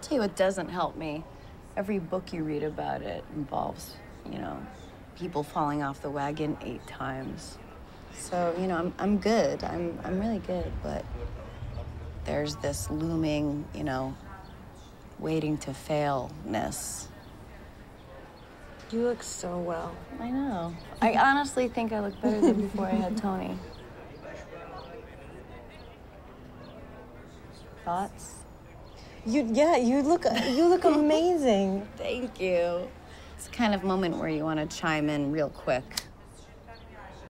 I'll tell you what doesn't help me. Every book you read about it involves, you know, people falling off the wagon eight times. So, you know, I'm, I'm good. I'm, I'm really good, but there's this looming, you know, waiting to failness. You look so well. I know. I honestly think I look better than before I had Tony. Thoughts? You yeah, you look you look amazing. Thank you. It's kind of moment where you want to chime in real quick.